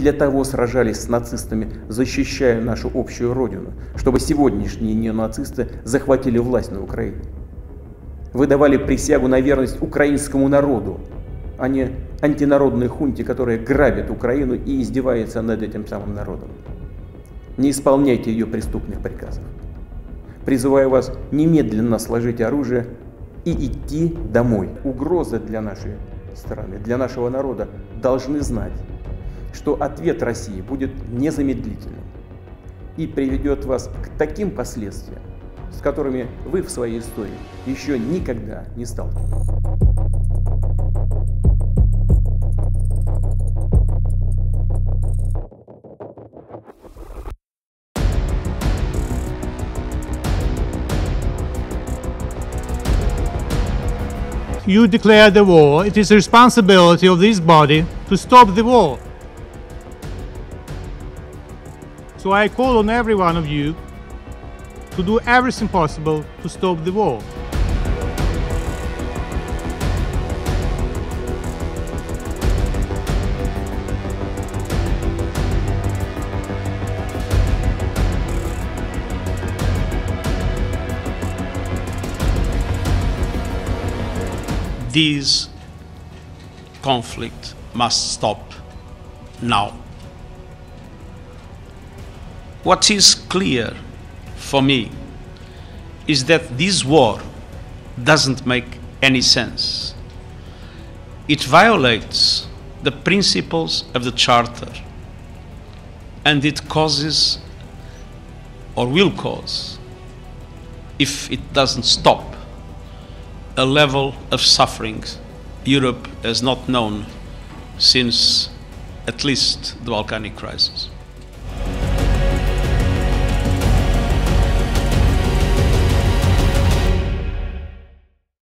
для того сражались с нацистами, защищая нашу общую родину, чтобы сегодняшние неонацисты захватили власть на Украине. Вы давали присягу на верность украинскому народу, а не антинародной хунте, которая грабит Украину и издевается над этим самым народом. Не исполняйте ее преступных приказов. Призываю вас немедленно сложить оружие и идти домой. Угрозы для нашей страны, для нашего народа должны знать, что ответ России будет незамедлительным и приведет вас к таким последствиям, с которыми вы в своей истории еще никогда не сталкивались. you declare the war, it is the responsibility of this body to stop the war. So I call on every one of you to do everything possible to stop the war. this conflict must stop now. What is clear for me is that this war doesn't make any sense. It violates the principles of the Charter and it causes or will cause, if it doesn't stop, a level of suffering Europe has not known since at least the volcanic crisis.